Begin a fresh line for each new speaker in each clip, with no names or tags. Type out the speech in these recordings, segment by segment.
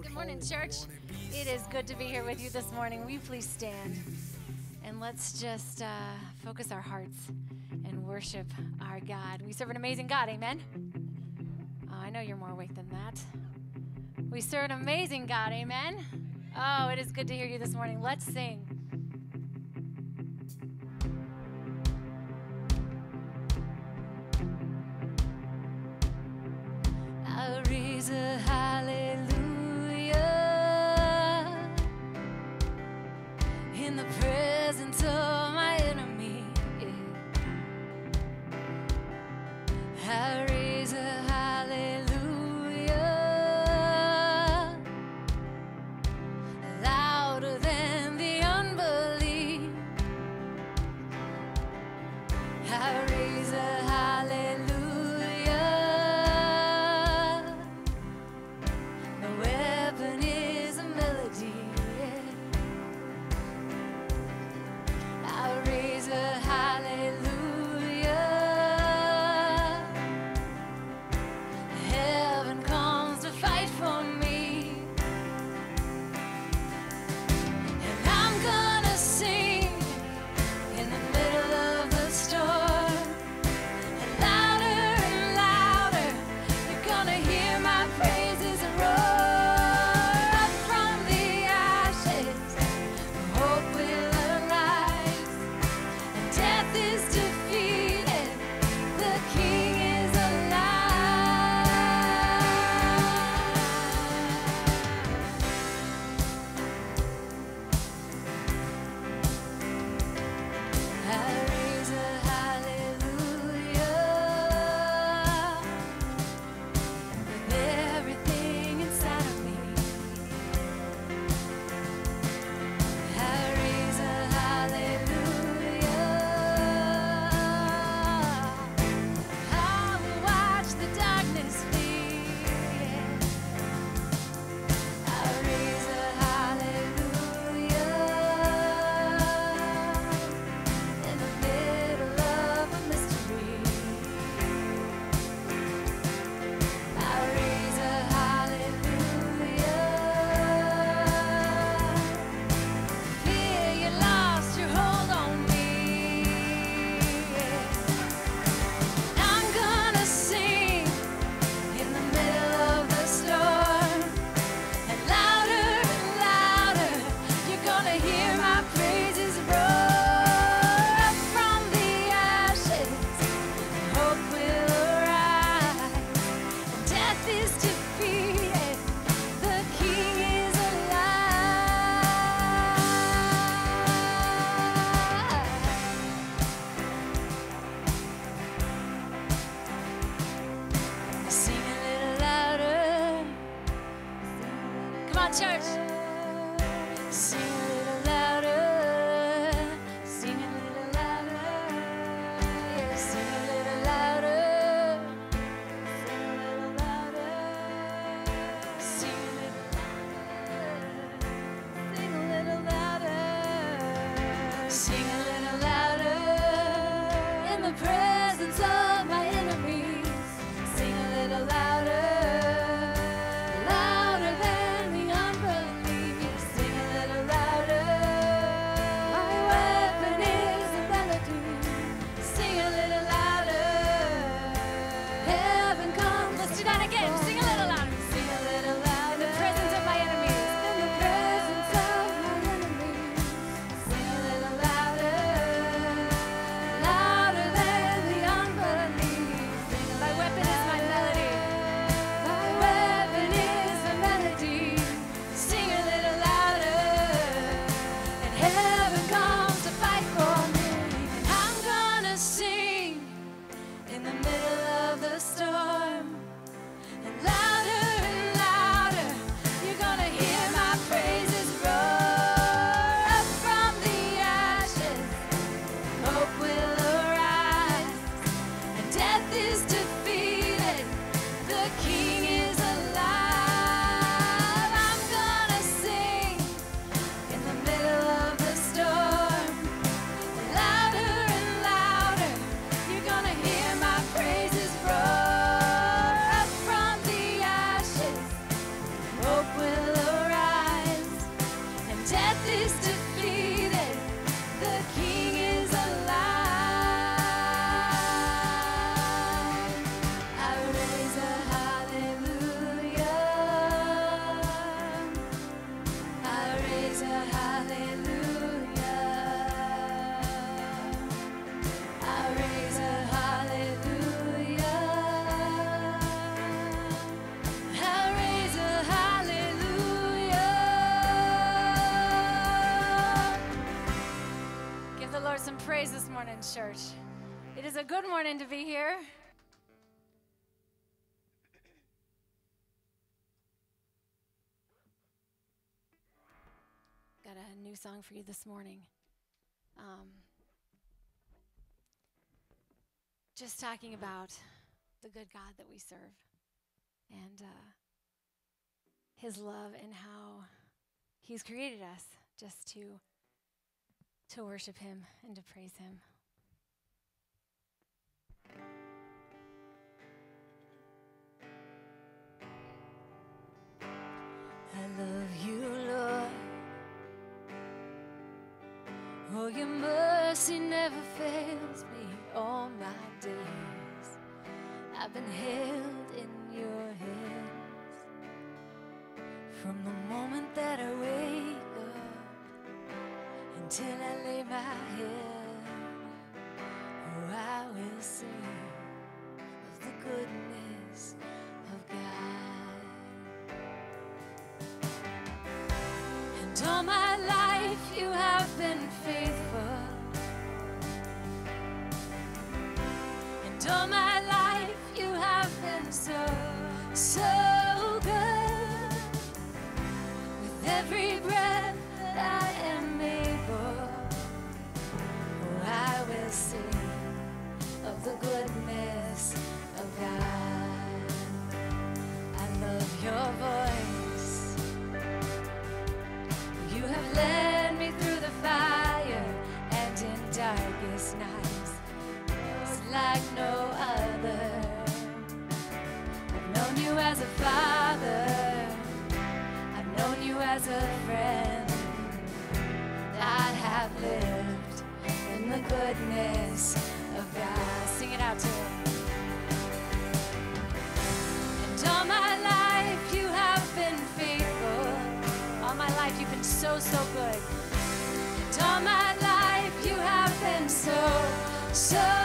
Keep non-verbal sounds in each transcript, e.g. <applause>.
Good morning, church. It is good to be here with you this morning. We please stand and let's just uh, focus our hearts and worship our God? We serve an amazing God, amen? Oh, I know you're more awake than that. We serve an amazing God, amen? Oh, it is good to hear you this morning. Let's sing. Church. It is a good morning to be here. Got a new song for you this morning. Um, just talking about the good God that we serve and uh, His love and how He's created us just to to worship Him and to praise Him. I love you, Lord. Oh, your mercy never fails me all my days. I've been held in your hands from the moment that I wake up until I lay my head. I will sing of the goodness of God. And all my life you have been faithful. And all my the goodness of God. I love your voice. You have led me through the fire and in darkest nights. It's like no other. I've known you as a father. I've known you as a friend. I have lived in the goodness so, so good. And all my life you have been so, so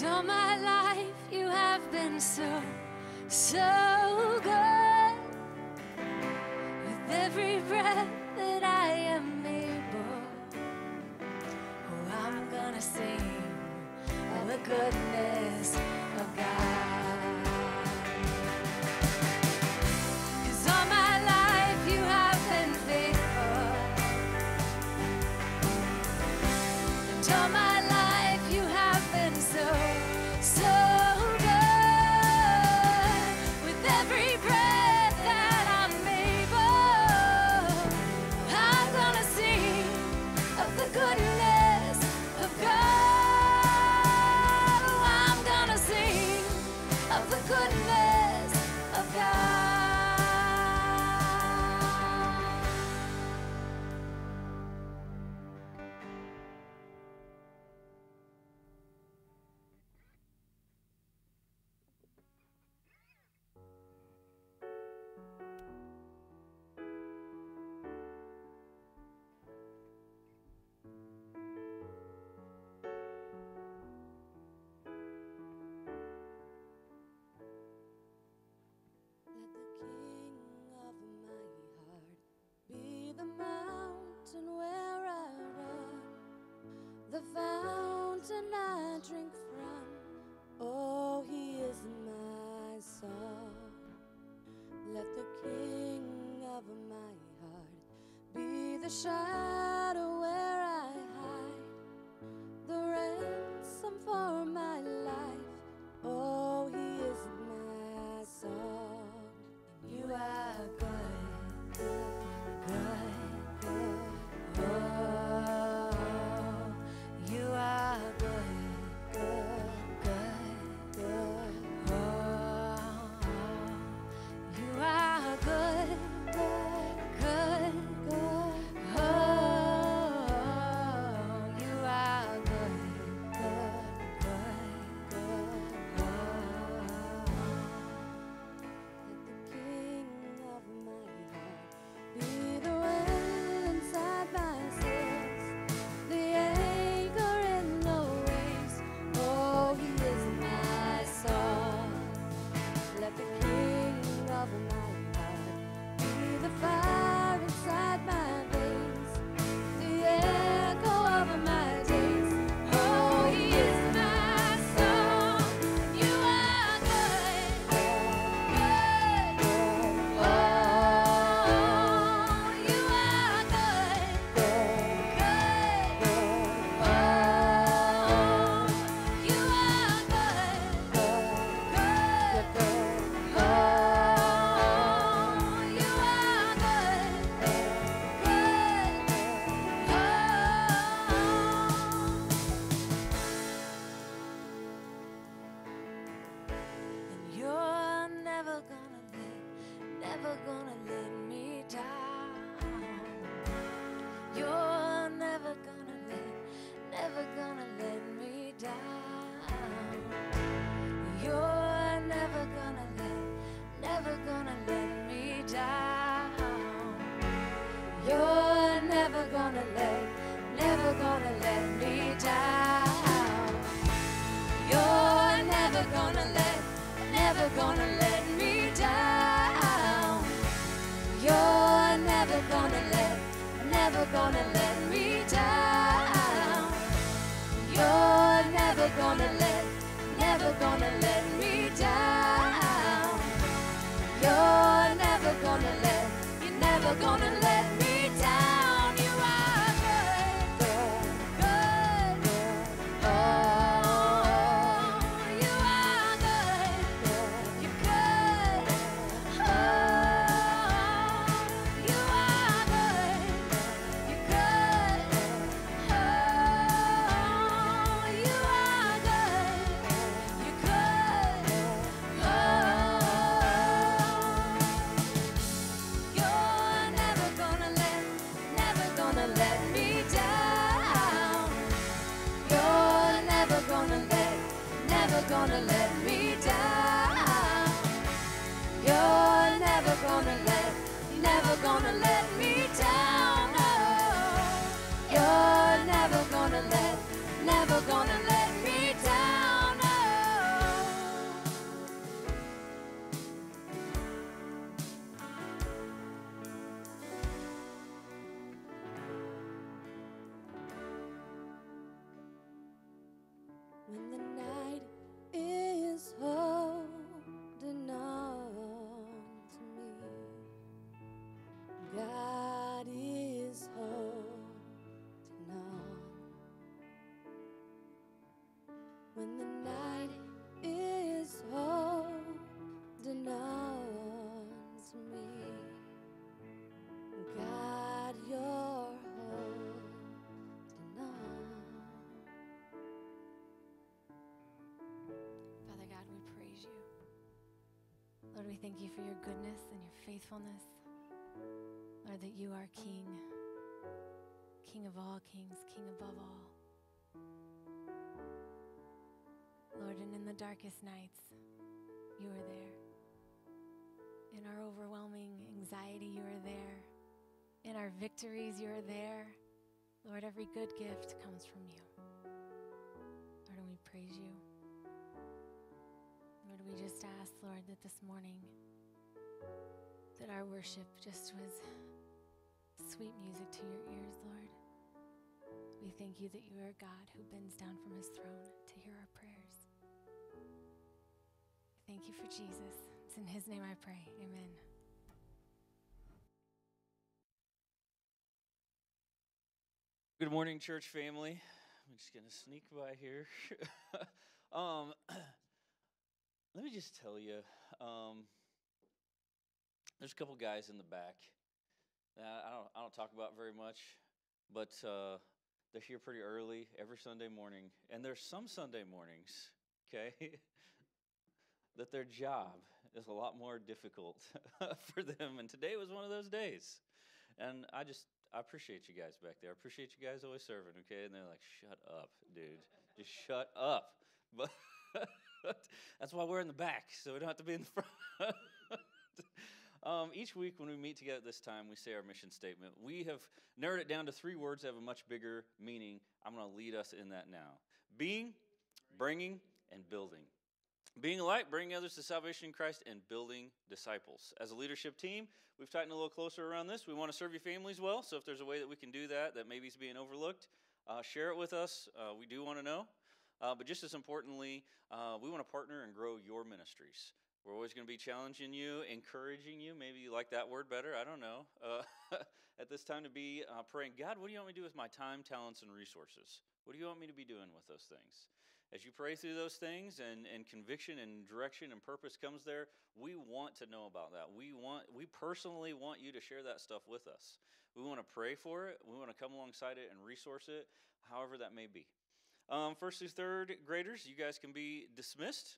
And all my life you have been so, so good. With every breath that I am able, oh, I'm gonna sing of the goodness of God. you
for
your goodness and your faithfulness. Lord, that you are King, King of all kings, King above all. Lord, and in the darkest nights, you are there. In our overwhelming anxiety, you are there. In our victories, you are there. Lord, every good gift comes from you. Lord, and we praise you. Lord, we just ask, Lord, that this morning, that our worship just was sweet music to your ears, Lord. We thank you that you are a God who bends down from his throne to hear our prayers. Thank you for Jesus. It's in his name I pray. Amen.
Good morning, church family. I'm just going to sneak by here. <laughs> um, <clears throat> let me just tell you. Um, there's a couple guys in the back that I don't I don't talk about very much, but uh, they're here pretty early every Sunday morning, and there's some Sunday mornings, okay, <laughs> that their job is a lot more difficult <laughs> for them, and today was one of those days, and I just I appreciate you guys back there. I appreciate you guys always serving, okay? And they're like, shut up, dude. Just shut up. <laughs> But that's why we're in the back, so we don't have to be in the front. Um, each week when we meet together at this time, we say our mission statement. We have narrowed it down to three words that have a much bigger meaning. I'm going to lead us in that now being, bringing, and building. Being a light, bringing others to salvation in Christ, and building disciples. As a leadership team, we've tightened a little closer around this. We want to serve your families well, so if there's a way that we can do that that maybe is being overlooked, uh, share it with us. Uh, we do want to know. Uh, but just as importantly, uh, we want to partner and grow your ministries. We're always going to be challenging you, encouraging you. Maybe you like that word better. I don't know. Uh, <laughs> at this time, to be uh, praying, God, what do you want me to do with my time, talents, and resources? What do you want me to be doing with those things? As you pray through those things and, and conviction and direction and purpose comes there, we want to know about that. We want we personally want you to share that stuff with us. We want to pray for it. We want to come alongside it and resource it, however that may be. Um, first through third graders, you guys can be dismissed.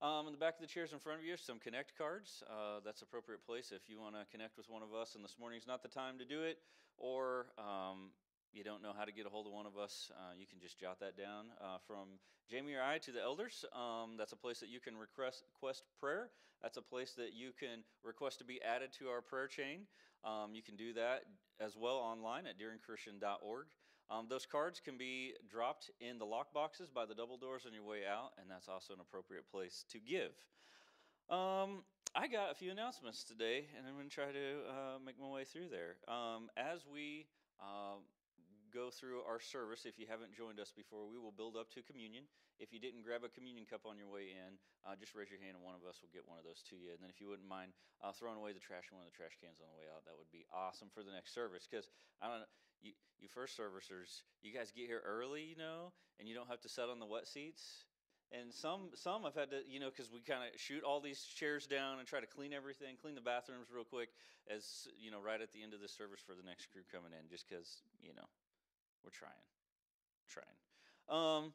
Um, in the back of the chairs in front of you, some connect cards. Uh, that's appropriate place if you want to connect with one of us. And this morning's not the time to do it, or um, you don't know how to get a hold of one of us, uh, you can just jot that down. Uh, from Jamie or I to the elders, um, that's a place that you can request, prayer. That's a place that you can request to be added to our prayer chain. Um, you can do that as well online at dearingchristian.org. Um, those cards can be dropped in the lock boxes by the double doors on your way out, and that's also an appropriate place to give. Um, I got a few announcements today, and I'm going to try to uh, make my way through there. Um, as we uh, go through our service, if you haven't joined us before, we will build up to communion. If you didn't grab a communion cup on your way in, uh, just raise your hand and one of us will get one of those to you. And then if you wouldn't mind uh, throwing away the trash in one of the trash cans on the way out, that would be awesome for the next service. Because I don't know, you, you first servicers, you guys get here early, you know, and you don't have to sit on the wet seats. And some some I've had to, you know, because we kind of shoot all these chairs down and try to clean everything, clean the bathrooms real quick, as you know, right at the end of the service for the next crew coming in, just because you know, we're trying, trying. Um,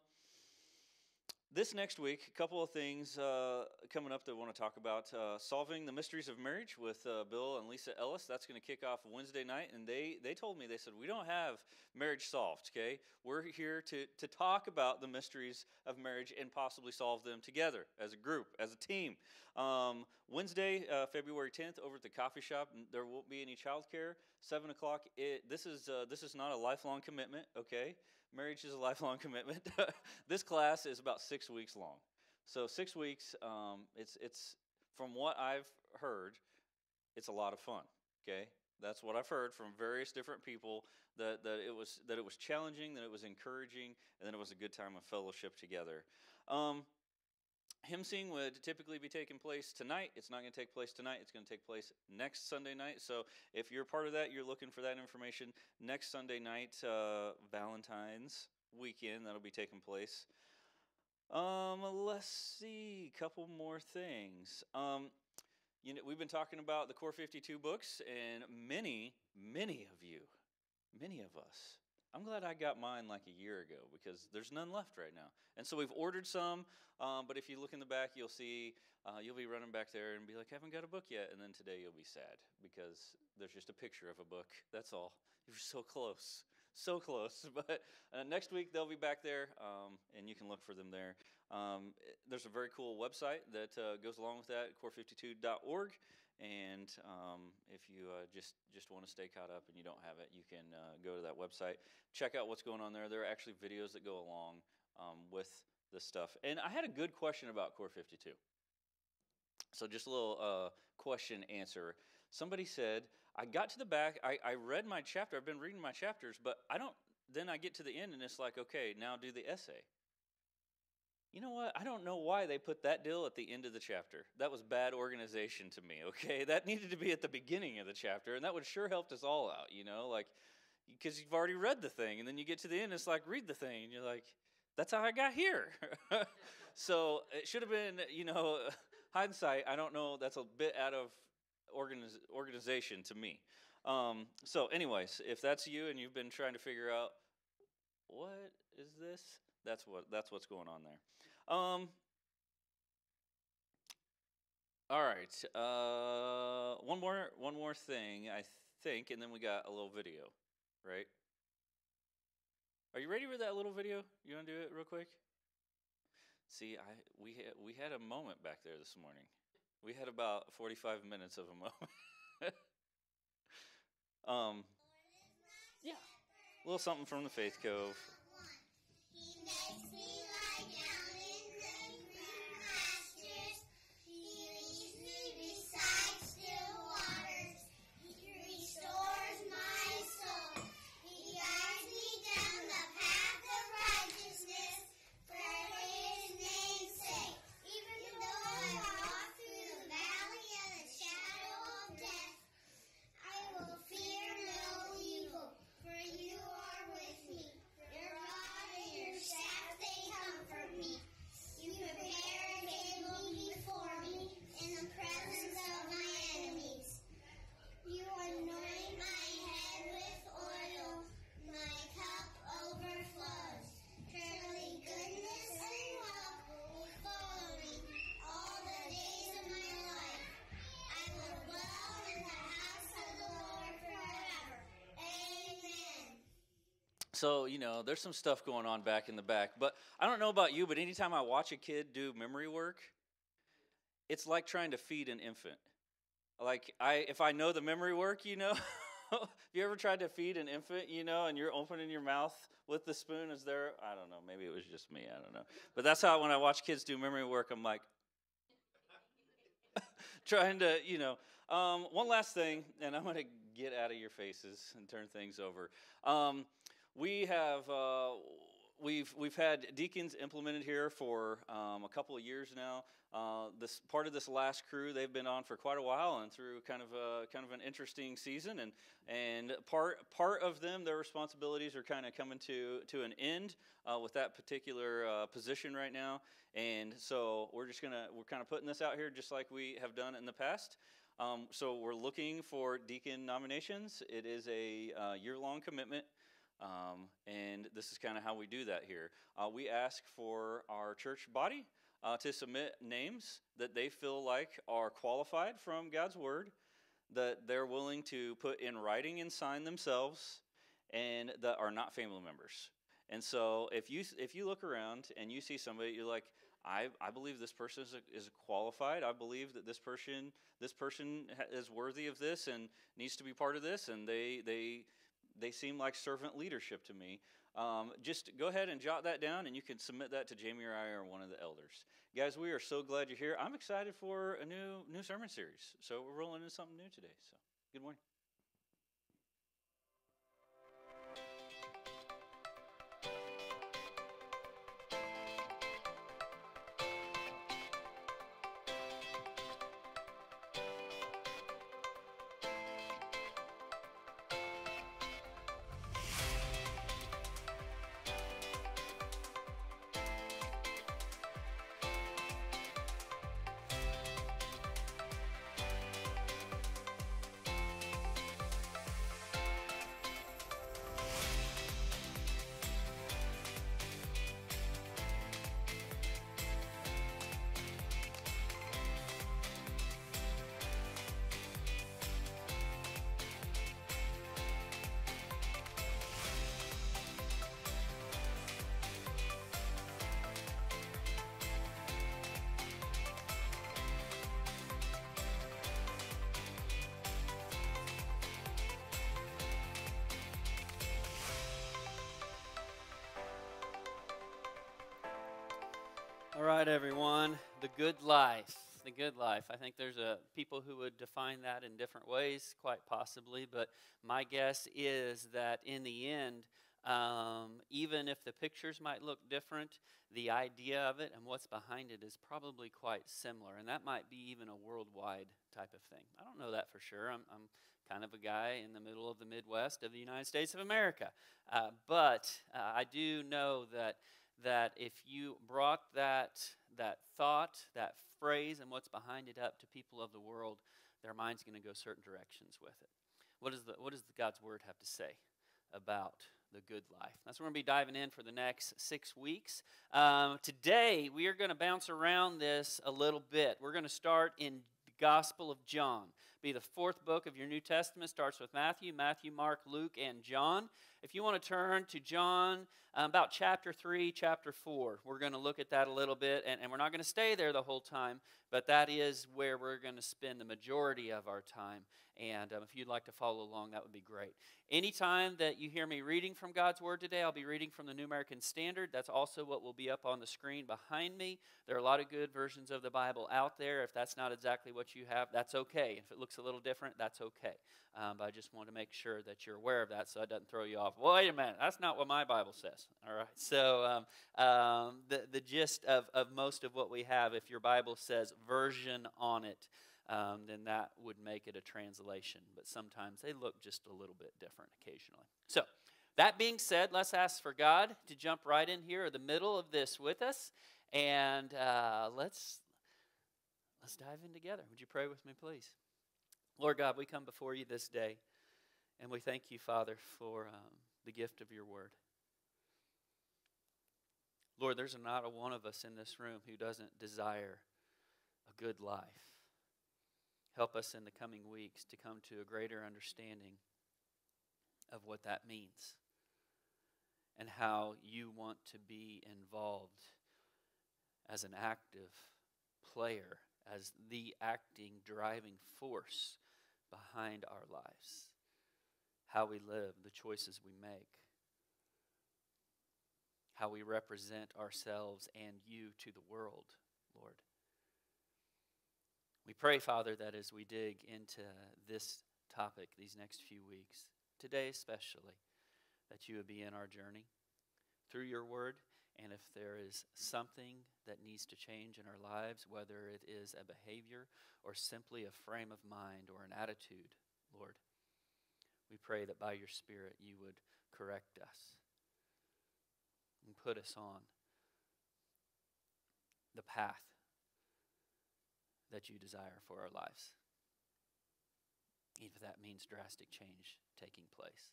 this next week, a couple of things uh, coming up that I want to talk about. Uh, Solving the Mysteries of Marriage with uh, Bill and Lisa Ellis. That's going to kick off Wednesday night. And they, they told me, they said, we don't have marriage solved, okay? We're here to, to talk about the mysteries of marriage and possibly solve them together as a group, as a team. Um, Wednesday, uh, February 10th, over at the coffee shop, there won't be any childcare. 7 o'clock. It, this, is, uh, this is not a lifelong commitment, okay? Marriage is a lifelong <laughs> commitment. <laughs> this class is about six weeks long. So six weeks. Um, it's it's from what I've heard, it's a lot of fun. Okay, that's what I've heard from various different people that, that it was that it was challenging, that it was encouraging, and that it was a good time of fellowship together. Um, hymn would typically be taking place tonight. It's not going to take place tonight. It's going to take place next Sunday night. So if you're part of that, you're looking for that information next Sunday night, uh, Valentine's weekend. That'll be taking place. Um, let's see, a couple more things. Um, you know, we've been talking about the Core 52 books, and many, many of you, many of us I'm glad I got mine like a year ago because there's none left right now. And so we've ordered some, um, but if you look in the back, you'll see uh, you'll be running back there and be like, I haven't got a book yet. And then today you'll be sad because there's just a picture of a book. That's all. You're so close, so close. <laughs> But uh, next week they'll be back there, um, and you can look for them there. Um, there's a very cool website that uh, goes along with that, core52.org. And um, if you uh, just just want to stay caught up and you don't have it, you can uh, go to that website, check out what's going on there. There are actually videos that go along um, with this stuff. And I had a good question about Core 52. So just a little uh, question answer. Somebody said, I got to the back. I, I read my chapter. I've been reading my chapters, but I don't. Then I get to the end, and it's like, okay, now do the essay. You know what? I don't know why they put that deal at the end of the chapter. That was bad organization to me, <laughs> okay? That needed to be at the beginning of the chapter, and that would sure helped us all out, you know? Like, because you've already read the thing, and then you get to the end, it's like, read the thing, and you're like, that's how I got here. <laughs> so it should have been, you know, <laughs> hindsight, I don't know, that's a bit out of organiz- organization to me. Um, so, anyways, if that's you and you've been trying to figure out what is this, that's what that's what's going on there. Um, all right, uh, one more one more thing I think, and then we got a little video, right? Are you ready for that little video? You want to do it real quick? See, I we had we had a moment back there this morning. We had about forty five minutes of a moment. <laughs> um, yeah, a little something from the Faith Cove. So, you know, there's some stuff going on back in the back. But I don't know about you, but anytime I watch a kid do memory work, it's like trying to feed an infant. Like I if I know the memory work, you know, <laughs> have you ever tried to feed an infant, you know, and you're opening your mouth with the spoon Is they're I don't know, maybe it was just me, I don't know. But that's how when I watch kids do memory work, I'm like <laughs> trying to, you know. Um, one last thing, and I'm going to get out of your faces and turn things over. Um, we have uh, we've we've had deacons implemented here for um, a couple of years now. Uh, this part of this last crew they've been on for quite a while and through kind of a kind of an interesting season and and part part of them their responsibilities are kind of coming to to an end uh, with that particular uh, position right now and so we're just gonna we're kind of putting this out here just like we have done in the past. Um, so we're looking for deacon nominations. It is a uh, year-long commitment. Um, and this is kind of how we do that here. Uh, we ask for our church body uh, to submit names that they feel like are qualified from God's Word, that they're willing to put in writing and sign themselves, and that are not family members. And so if you if you look around and you see somebody, you're like, I, I believe this person is, is qualified. I believe that this person this person is worthy of this and needs to be part of this, and they they they seem like servant leadership to me. Um, just go ahead and jot that down, and you can submit that to Jamie or I or one of the elders. Guys, we are so glad you're here. I'm excited for a new new sermon series. So we're rolling into something new today. So good morning.
All right, everyone. The Good Life. the good life. I think there's a people who would define that in different ways, quite possibly. But my guess is that in the end, um, even if the pictures might look different, the idea of it and what's behind it is probably quite similar. And that might be even a worldwide type of thing. I don't know that for sure. I'm, I'm kind of a guy in the middle of the Midwest of the United States of America. Uh, but uh, I do know that, that if you brought that, that thought, that phrase, and what's behind it up to people of the world, their mind's going to go certain directions with it. What, is the, what does the God's Word have to say about the good life. That's what we're going to be diving in for the next six weeks. Um, today, we are going to bounce around this a little bit. We're going to start in the Gospel of John. Be the fourth book of your New Testament. Starts with Matthew, Matthew, Mark, Luke, and John. If you want to turn to John, um, about chapter 3, chapter 4, we're going to look at that a little bit, and, and we're not going to stay there the whole time, but that is where we're going to spend the majority of our time. And um, if you'd like to follow along, that would be great. Anytime that you hear me reading from God's Word today, I'll be reading from the New American Standard. That's also what will be up on the screen behind me. There are a lot of good versions of the Bible out there. If that's not exactly what you have, that's okay. If it looks a little different, that's okay. Um, but I just want to make sure that you're aware of that so it doesn't throw you off. Well, wait a minute, that's not what my Bible says. All right. So um, um, the, the gist of, of most of what we have, if your Bible says version on it, um, then that would make it a translation. But sometimes they look just a little bit different occasionally. So, that being said, let's ask for God to jump right in here, or the middle of this with us, and uh, let's let's dive in together. Would you pray with me, please? Lord God, we come before you this day, and we thank you, Father, for um, the gift of your word. Lord, there's not a one of us in this room who doesn't desire a good life. Help us in the coming weeks to come to a greater understanding of what that means and how you want to be involved as an active player, as the acting, driving force behind our lives, how we live, the choices we make, how we represent ourselves and you to the world, Lord. We pray, Father, that as we dig into this topic these next few weeks, today especially, that you would be in our journey through your word. And if there is something that needs to change in our lives, whether it is a behavior or simply a frame of mind or an attitude, Lord, we pray that by your Spirit you would correct us and put us on the path that you desire for our lives. Even if that means drastic change taking place.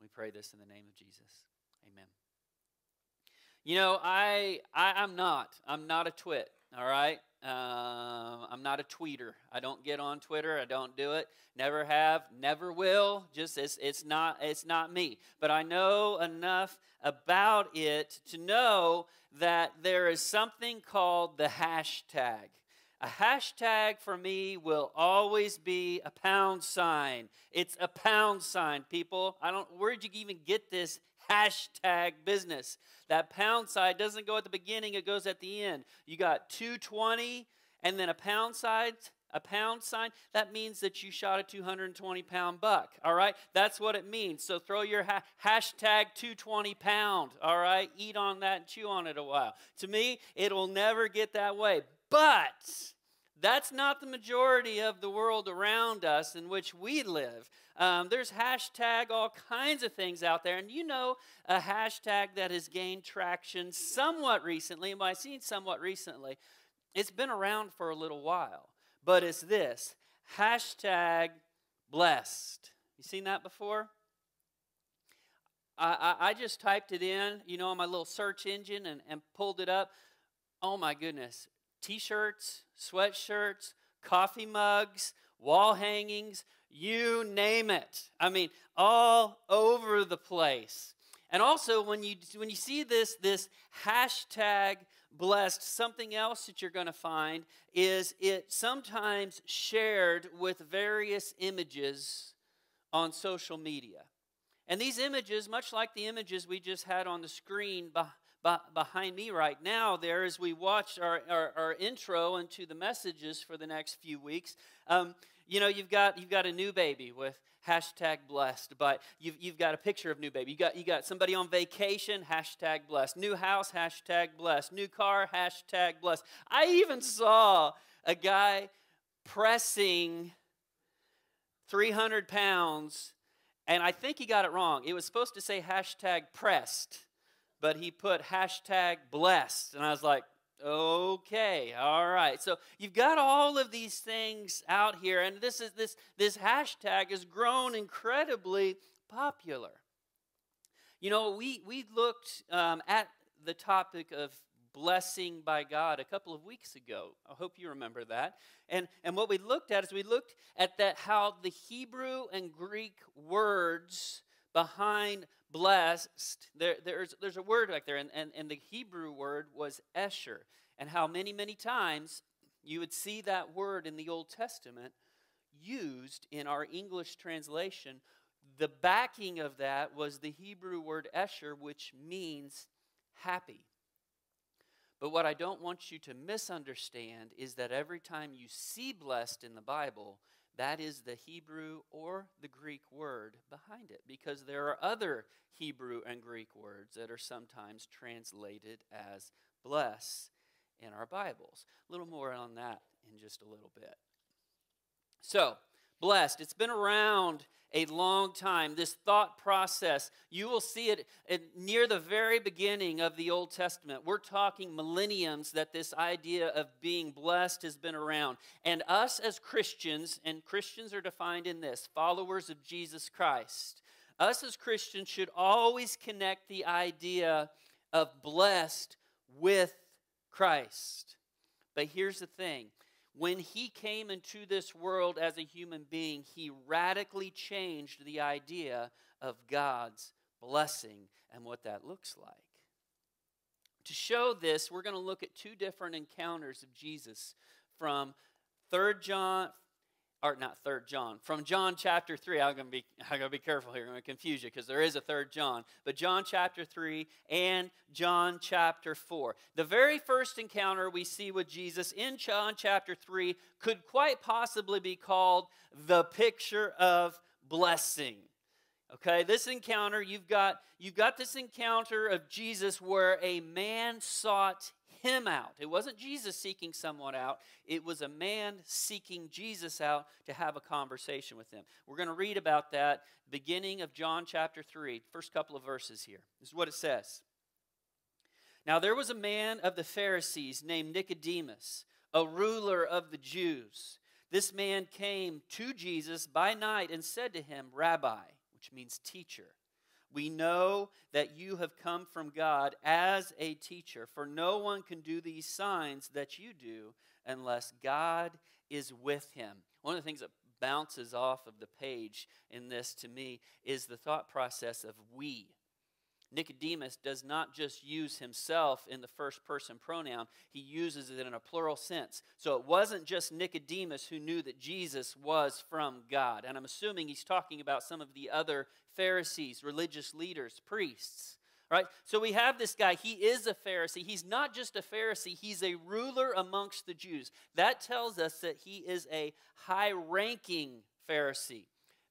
We pray this in the name of Jesus. Amen. You know, I, I am not. I'm not a twit. All right. Um, I'm not a tweeter. I don't get on Twitter. I don't do it. Never have. Never will. Just it's it's not it's not me. But I know enough about it to know that there is something called the hashtag. A hashtag for me will always be a pound sign. It's a pound sign, people. I don't where'd you even get this hashtag business? That pound sign doesn't go at the beginning, it goes at the end. You got 220 and then a pound sign a pound sign, that means that you shot a 220 pound buck. All right? That's what it means. So throw your ha- hashtag 220 pound. All right? Eat on that and chew on it a while. To me, it will never get that way. But that's not the majority of the world around us in which we live. Um, there's hashtag all kinds of things out there. And you know a hashtag that has gained traction somewhat recently, and by saying somewhat recently, it's been around for a little while. But it's this hashtag blessed. You seen that before? I, I, I just typed it in, you know, on my little search engine and, and pulled it up. Oh my goodness t shirts, sweatshirts, coffee mugs, wall hangings, you name it. I mean, all over the place. And also, when you, when you see this, this hashtag blessed, something else that you're going to find is it sometimes shared with various images on social media. And these images, much like the images we just had on the screen behind me right now, there as we watch our, our, our intro into the messages for the next few weeks, um, you know, you've got, you've got a new baby with hashtag blessed, but you've, you've got a picture of new baby. You got, you got somebody on vacation, hashtag blessed. New house, hashtag blessed. New car, hashtag blessed. I even saw a guy pressing 300 pounds, and I think he got it wrong. It was supposed to say hashtag pressed, but he put hashtag blessed. And I was like, okay, all right. So you've got all of these things out here, and this is this this hashtag has grown incredibly popular. You know, we we looked um, at the topic of blessing by God a couple of weeks ago. I hope you remember that. And, and what we looked at is we looked at that how the Hebrew and Greek words behind blessed, there, there's, there's a word back there, and, and, and the Hebrew word was Esher. And how many, many times you would see that word in the Old Testament used in our English translation. The backing of that was the Hebrew word Esher, which means happy. But what I don't want you to misunderstand is that every time you see blessed in the Bible, that is the Hebrew or the Greek word behind it, because there are other Hebrew and Greek words that are sometimes translated as bless in our Bibles. A little more on that in just a little bit. So, blessed, it's been around a long time. This thought process, you will see it near the very beginning of the Old Testament. We're talking millenniums that this idea of being blessed has been around. And us as Christians, and Christians are defined in this followers of Jesus Christ, us as Christians should always connect the idea of blessed with Christ. But here's the thing when he came into this world as a human being, he radically changed the idea of God's blessing and what that looks like. To show this, we're going to look at two different encounters of Jesus from 3rd John, or not third John, from John chapter 3. I'm going to be, <laughs> going to be careful here. I'm going to confuse you because there is a third John. But John chapter 3 and John chapter 4. The very first encounter we see with Jesus in John chapter 3 could quite possibly be called the picture of blessing. Okay, this encounter, you've got, you've got this encounter of Jesus where a man sought him out. It wasn't Jesus seeking someone out, it was a man seeking Jesus out to have a conversation with him. We're going to read about that beginning of John chapter 3, first couple of verses here. This is what it says. Now there was a man of the Pharisees named Nicodemus, a ruler of the Jews. This man came to Jesus by night and said to him, Rabbi, which means teacher. We know that you have come from God as a teacher, for no one can do these signs that you do unless God is with him. One of the things that bounces off of the page in this to me is the thought process of we. Nicodemus does not just use himself in the first person pronoun, he uses it in a plural sense. So it wasn't just Nicodemus who knew that Jesus was from God. And I'm assuming he's talking about some of the other Pharisees, religious leaders, priests. Right? So we have this guy. He is a Pharisee. He's not just a Pharisee, he's a ruler amongst the Jews. That tells us that he is a high ranking Pharisee.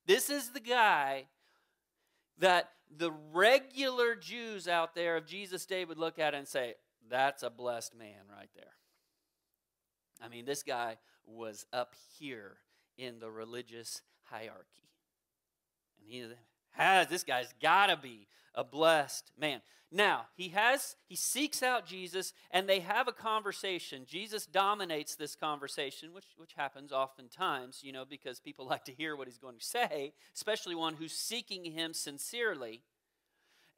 This is the guy that the regular Jews out there of Jesus' day would look at and say, That's a blessed man right there. I mean, this guy was up here in the religious hierarchy. And he has, this guy's got to be a blessed man. Now, he has, he seeks out Jesus and they have a conversation. Jesus dominates this conversation, which, which happens oftentimes, you know, because people <laughs> like to hear what he's going to say, especially one who's seeking him sincerely.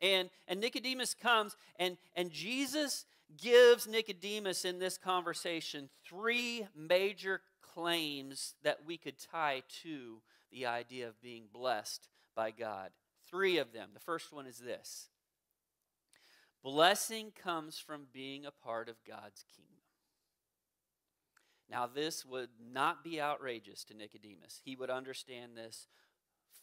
And, and Nicodemus comes, and, and Jesus gives Nicodemus in this conversation three major claims that we could tie to the idea of being blessed by God. Three of them. The first one is this Blessing comes from being a part of God's kingdom. Now, this would not be outrageous to Nicodemus. He would understand this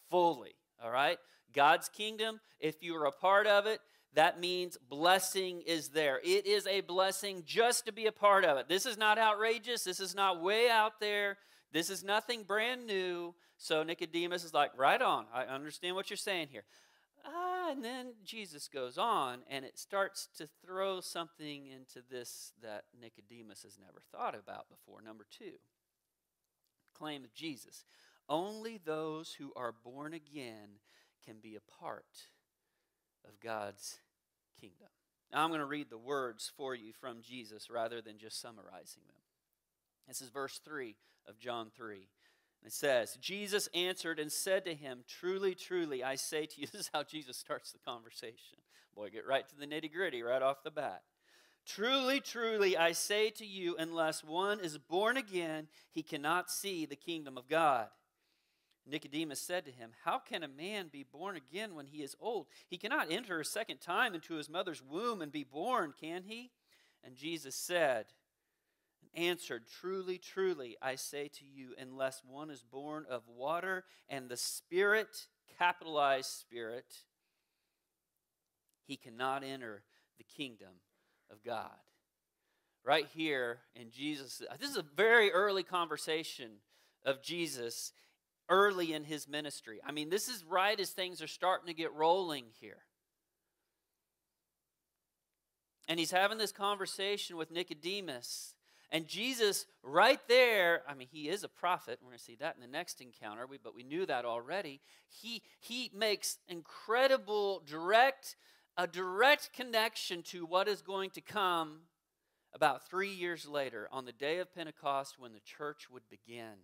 fully. All right? God's kingdom, if you are a part of it, that means blessing is there. It is a blessing just to be a part of it. This is not outrageous. This is not way out there. This is nothing brand new. So Nicodemus is like, right on. I understand what you're saying here. Ah, and then Jesus goes on, and it starts to throw something into this that Nicodemus has never thought about before. Number two, claim of Jesus. Only those who are born again can be a part of God's kingdom. Now, I'm going to read the words for you from Jesus rather than just summarizing them. This is verse 3 of John 3. It says, Jesus answered and said to him, Truly, truly, I say to you, <laughs> this is how Jesus starts the conversation. Boy, get right to the nitty gritty right off the bat. Truly, truly, I say to you, unless one is born again, he cannot see the kingdom of God. Nicodemus said to him, How can a man be born again when he is old? He cannot enter a second time into his mother's womb and be born, can he? And Jesus said, answered, Truly, truly, I say to you, unless one is born of water and the Spirit, capitalized Spirit, he cannot enter the kingdom of God. Right here in Jesus, this is a very early conversation of Jesus early in his ministry. I mean, this is right as things are starting to get rolling here. And he's having this conversation with Nicodemus. And Jesus, right there, I mean, he is a prophet. We're going to see that in the next encounter, but we knew that already. He, he makes incredible, direct, a direct connection to what is going to come about three years later on the day of Pentecost when the church would begin.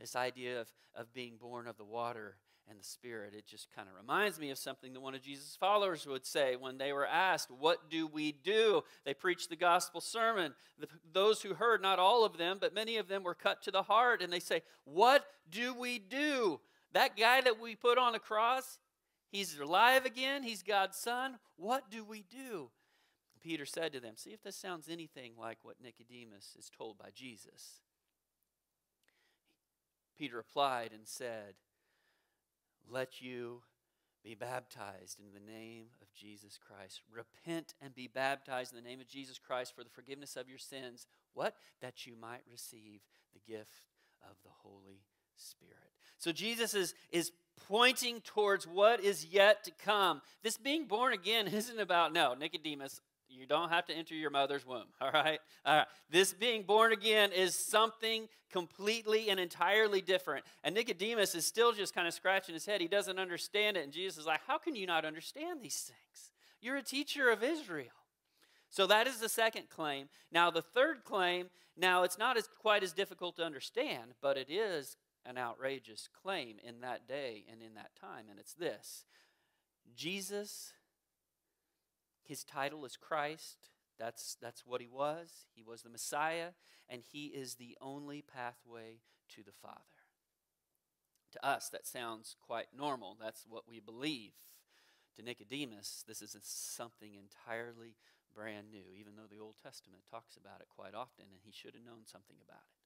This idea of, of being born of the water and the Spirit, it just kind of reminds me of something that one of Jesus' followers would say when they were asked, What do we do? They preached the gospel sermon. The, those who heard, not all of them, but many of them were cut to the heart, and they say, What do we do? That guy that we put on the cross, he's alive again, he's God's son. What do we do? Peter said to them, See if this sounds anything like what Nicodemus is told by Jesus. Peter replied and said, Let you be baptized in the name of Jesus Christ. Repent and be baptized in the name of Jesus Christ for the forgiveness of your sins. What? That you might receive the gift of the Holy Spirit. So Jesus is, is pointing towards what is yet to come. This being born again <laughs> isn't about, no, Nicodemus, you don't have to enter your mother's womb, <laughs> all right? All right. This being born again is something completely and entirely different. And Nicodemus is still just kind of scratching his head. He doesn't understand it. And Jesus is like, How can you not understand these things? You're a teacher of Israel. So that is the second claim. Now, the third claim, now it's not as quite as difficult to understand, but it is an outrageous claim in that day and in that time. And it's this Jesus his title is Christ. That's, that's what he was. He was the Messiah, and he is the only pathway to the Father. To us, that sounds quite normal. That's what we believe. To Nicodemus, this is something entirely brand new, even though the Old Testament talks about it quite often, and he should have known something about it.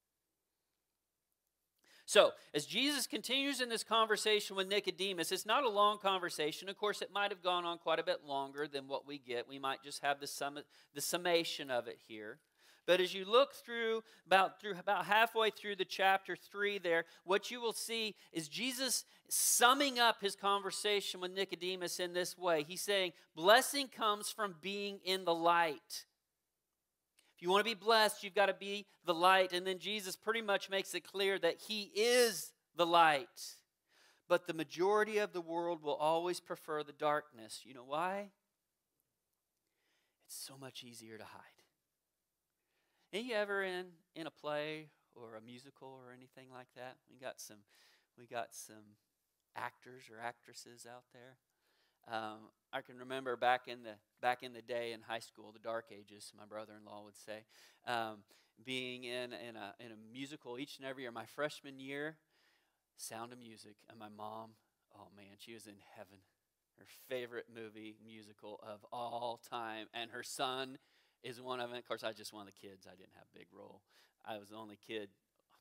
So, as Jesus continues in this conversation with Nicodemus, it's not a long conversation. Of course, it might have gone on quite a bit longer than what we get. We might just have the, sum, the summation of it here. But as you look through about through about halfway through the chapter 3 there, what you will see is Jesus summing up his conversation with Nicodemus in this way. He's saying, "Blessing comes from being in the light." If you want to be blessed, you've got to be the light. And then Jesus pretty much makes it clear that He is the light. But the majority of the world will always prefer the darkness. You know why? It's so much easier to hide. Any you ever in, in a play or a musical or anything like that? We got some we got some actors or actresses out there. Um, I can remember back in the back in the day in high school, the dark ages, my brother-in-law would say, um, being in in a in a musical each and every year. My freshman year, Sound of Music, and my mom, oh man, she was in heaven. Her favorite movie musical of all time, and her son is one of them. Of course, I was just one of the kids. I didn't have a big role. I was the only kid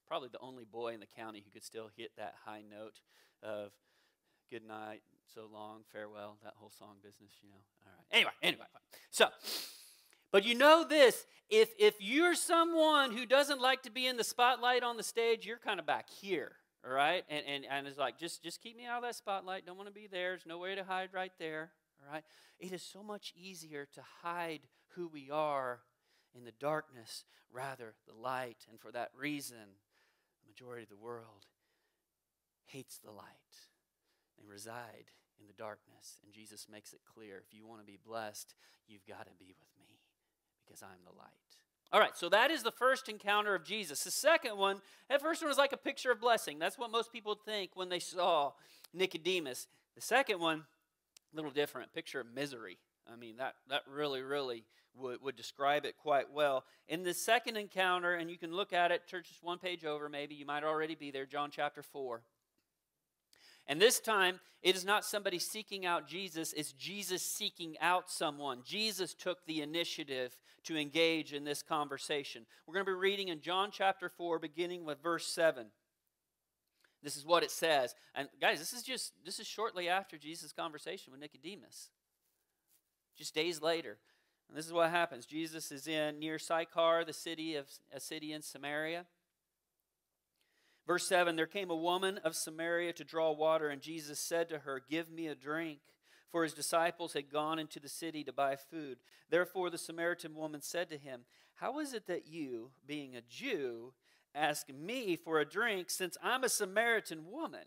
probably the only boy in the county who could still hit that high note of good night, so long, farewell, that whole song business, you know. All right. Anyway, anyway. So, but you know this, if if you're someone who doesn't like to be in the spotlight on the stage, you're kind of back here, all right? And and and it's like just just keep me out of that spotlight. Don't want to be there. There's no way to hide right there, all right? It is so much easier to hide who we are in the darkness rather the light, and for that reason, the majority of the world hates the light. They reside in the darkness. And Jesus makes it clear if you want to be blessed, you've got to be with me because I'm the light. All right, so that is the first encounter of Jesus. The second one, that first one was like a picture of blessing. That's what most people think when they saw Nicodemus. The second one, a little different, picture of misery. I mean, that, that really, really would, would describe it quite well. In the second encounter, and you can look at it, church, just one page over maybe, you might already be there, John chapter 4. And this time, it is not somebody seeking out Jesus, it's Jesus seeking out someone. Jesus took the initiative to engage in this conversation. We're going to be reading in John chapter 4, beginning with verse 7. This is what it says. And guys, this is just this is shortly after Jesus' conversation with Nicodemus. Just days later. And this is what happens. Jesus is in near Sychar, the city of a city in Samaria. Verse 7 There came a woman of Samaria to draw water, and Jesus said to her, Give me a drink. For his disciples had gone into the city to buy food. Therefore, the Samaritan woman said to him, How is it that you, being a Jew, ask me for a drink, since I'm a Samaritan woman?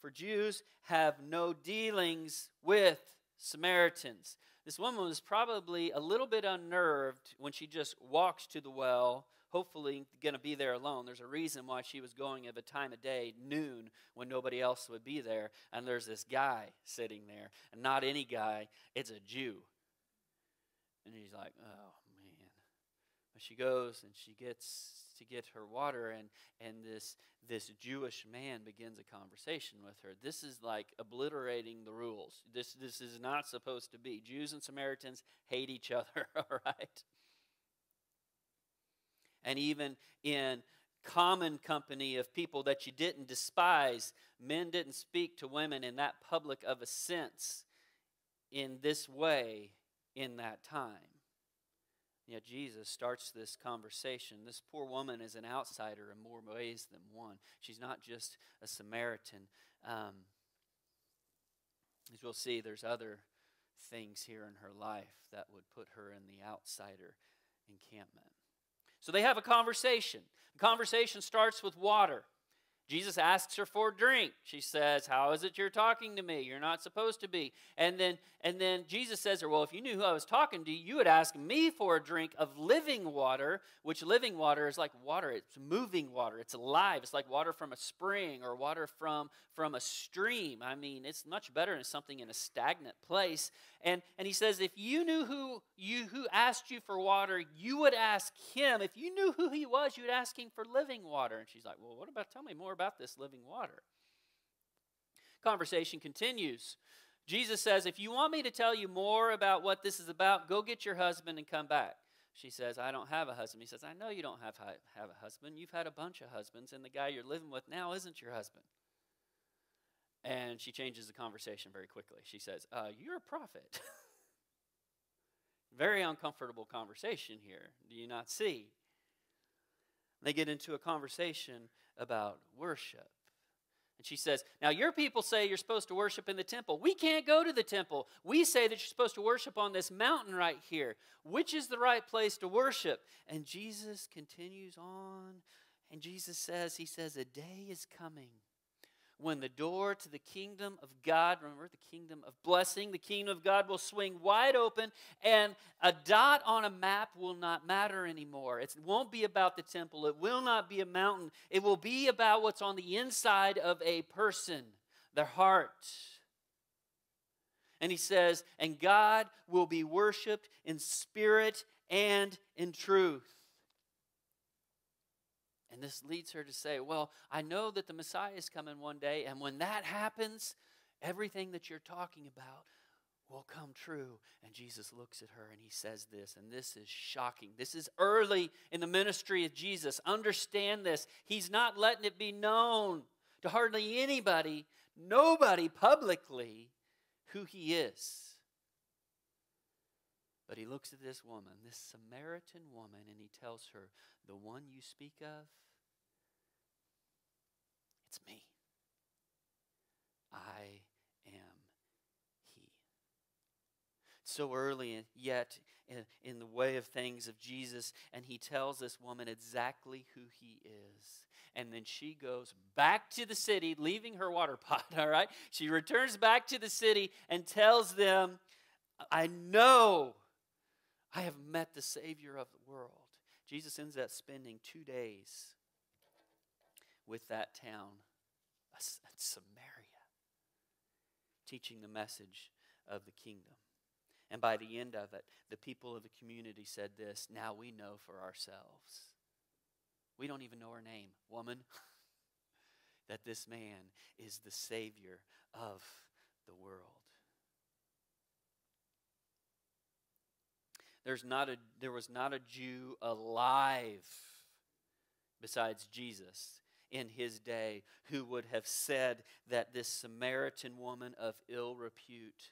For Jews have no dealings with Samaritans. This woman was probably a little bit unnerved when she just walks to the well hopefully going to be there alone. There's a reason why she was going at a time of day, noon, when nobody else would be there. And there's this guy sitting there. And not any guy, it's a Jew. And he's like, oh, man. But she goes and she gets to get her water and and this this Jewish man begins a conversation with her. This is like obliterating the rules. This this is not supposed to be. Jews and Samaritans hate each other, <laughs> all right? And even in common company of people that you didn't despise, men didn't speak to women in that public of a sense in this way in that time. Yet Jesus starts this conversation. This poor woman is an outsider in more ways than one. She's not just a Samaritan. Um, as we'll see, there's other things here in her life that would put her in the outsider encampment. So they have a conversation. The conversation starts with water. Jesus asks her for a drink. She says, "How is it you're talking to me? You're not supposed to be." And then and then Jesus says to her, "Well, if you knew who I was talking to, you would ask me for a drink of living water, which living water is like water. It's moving water. It's alive. It's like water from a spring or water from from a stream. I mean, it's much better than something in a stagnant place." And and he says, "If you knew who you who asked you for water, you would ask him. If you knew who he was, you would ask him for living water." And she's like, "Well, what about tell me more about this living water?" Conversation continues. Jesus says, If you want me to tell you more about what this is about, go get your husband and come back. She says, I don't have a husband. He says, I know you don't have, have a husband. You've had a bunch of husbands, and the guy you're living with now isn't your husband. And she changes the conversation very quickly. She says, uh, You're a prophet. <laughs> very uncomfortable conversation here. Do you not see? They get into a conversation about worship. And she says, Now your people say you're supposed to worship in the temple. We can't go to the temple. We say that you're supposed to worship on this mountain right here. Which is the right place to worship? And Jesus continues on. And Jesus says, He says, A day is coming when the door to the kingdom of God, remember the kingdom of blessing, the kingdom of God will swing wide open, and a dot on a map will not matter anymore. It won't be about the temple, it will not be a mountain. It will be about what's on the inside of a person, their heart. And he says, and God will be worshiped in spirit and in truth. And this leads her to say, Well, I know that the Messiah is coming one day, and when that happens, everything that you're talking about will come true. And Jesus looks at her and he says this, and this is shocking. This is early in the ministry of Jesus. Understand this. He's not letting it be known to hardly anybody, nobody publicly, who he is. But he looks at this woman, this Samaritan woman, and he tells her, The one you speak of, it's me. I am He. So early yet in, in the way of things of Jesus, and He tells this woman exactly who He is. And then she goes back to the city, leaving her water <laughs> pot, all right? She returns back to the city and tells them, I know I have met the Savior of the world. Jesus ends up spending two days with that town, Samaria teaching the message of the kingdom. And by the end of it, the people of the community said this now we know for ourselves. We don't even know her name, woman, <laughs> that this man is the Savior of the world. There's not a, there was not a Jew alive besides Jesus in his day who would have said that this Samaritan woman of ill repute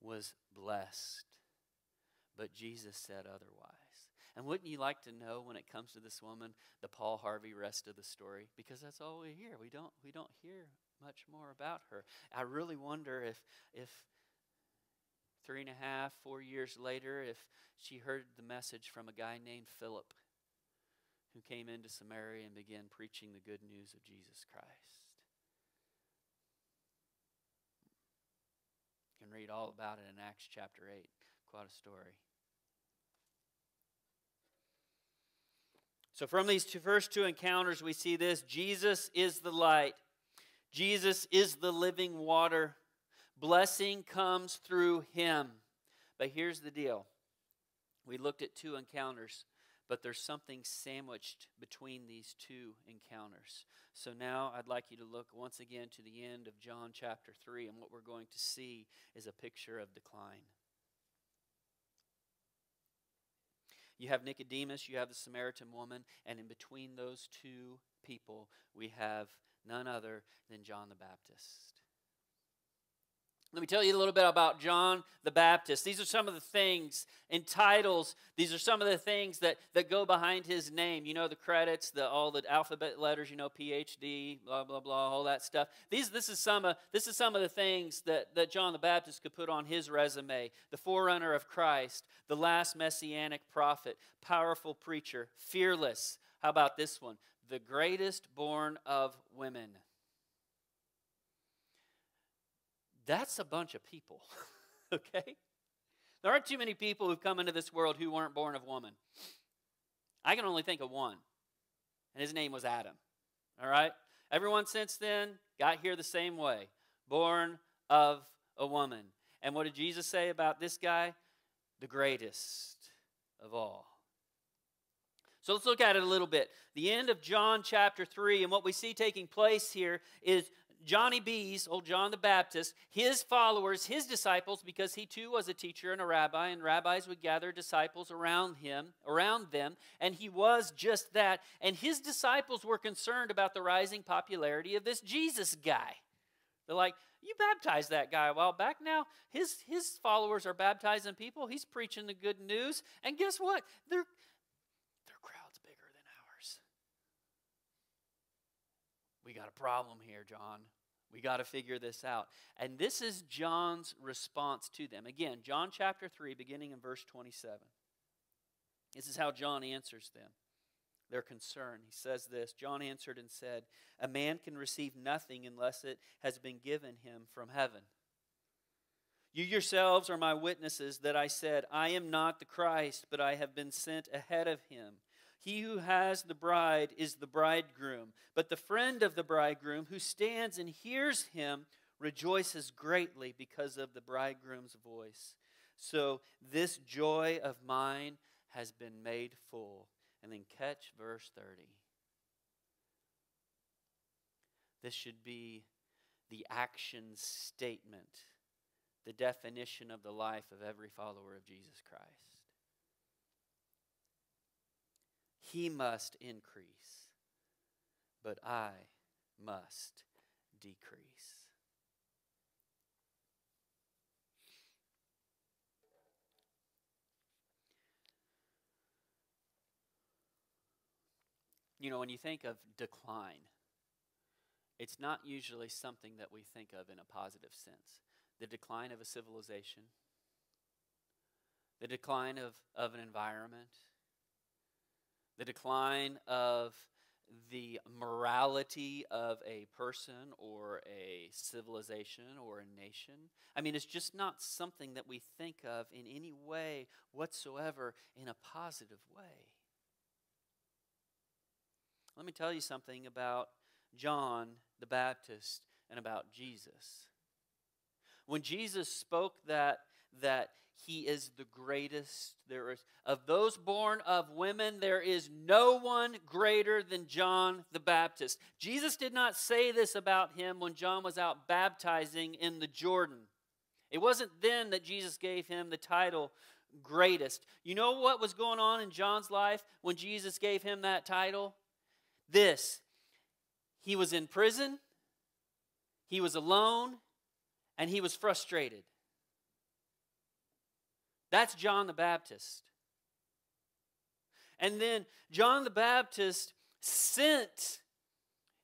was blessed. But Jesus said otherwise. And wouldn't you like to know when it comes to this woman the Paul Harvey rest of the story? Because that's all we hear. We don't we don't hear much more about her. I really wonder if if three and a half, four years later, if she heard the message from a guy named Philip who came into Samaria and began preaching the good news of Jesus Christ. You can read all about it in Acts chapter 8. Quite a story. So, from these two, first two encounters, we see this Jesus is the light, Jesus is the living water. Blessing comes through him. But here's the deal we looked at two encounters but there's something sandwiched between these two encounters. So now I'd like you to look once again to the end of John chapter 3, and what we're going to see is a picture of decline. You have Nicodemus, you have the Samaritan woman, and in between those two people, we have none other than John the Baptist. Let me tell you a little bit about John the Baptist. These are some of the things in titles. These are some of the things that, that go behind his name. You know the credits, the all the alphabet letters. You know PhD, blah blah blah, all that stuff. These this is some of this is some of the things that that John the Baptist could put on his resume. The forerunner of Christ, the last messianic prophet, powerful preacher, fearless. How about this one? The greatest born of women. That's a bunch of people, <laughs> okay? There aren't too many people who've come into this world who weren't born of woman. I can only think of one, and his name was Adam, all right? Everyone since then got here the same way born of a woman. And what did Jesus say about this guy? The greatest of all. So let's look at it a little bit. The end of John chapter 3, and what we see taking place here is Johnny B's, old John the Baptist, his followers, his disciples, because he too was a teacher and a rabbi, and rabbis would gather disciples around him, around them, and he was just that. And his disciples were concerned about the rising popularity of this Jesus guy. They're like, you baptized that guy a while back. Now his his followers are baptizing people. He's preaching the good news, and guess what? Their their crowd's bigger than ours. We got a problem here, John. We got to figure this out. And this is John's response to them. Again, John chapter 3, beginning in verse 27. This is how John answers them. Their concern. He says this John answered and said, A man can receive nothing unless it has been given him from heaven. You yourselves are my witnesses that I said, I am not the Christ, but I have been sent ahead of him. He who has the bride is the bridegroom, but the friend of the bridegroom who stands and hears him rejoices greatly because of the bridegroom's voice. So this joy of mine has been made full. And then catch verse 30. This should be the action statement the definition of the life of every follower of Jesus Christ. He must increase, but I must decrease. You know, when you think of decline, it's not usually something that we think of in a positive sense. The decline of a civilization, the decline of, of an environment, the decline of the morality of a person or a civilization or a nation. I mean, it's just not something that we think of in any way whatsoever in a positive way. Let me tell you something about John the Baptist and about Jesus. When Jesus spoke that that he is the greatest there is of those born of women there is no one greater than John the Baptist. Jesus did not say this about him when John was out baptizing in the Jordan. It wasn't then that Jesus gave him the title greatest. You know what was going on in John's life when Jesus gave him that title? This. He was in prison, he was alone, and he was frustrated. That's John the Baptist. And then John the Baptist sent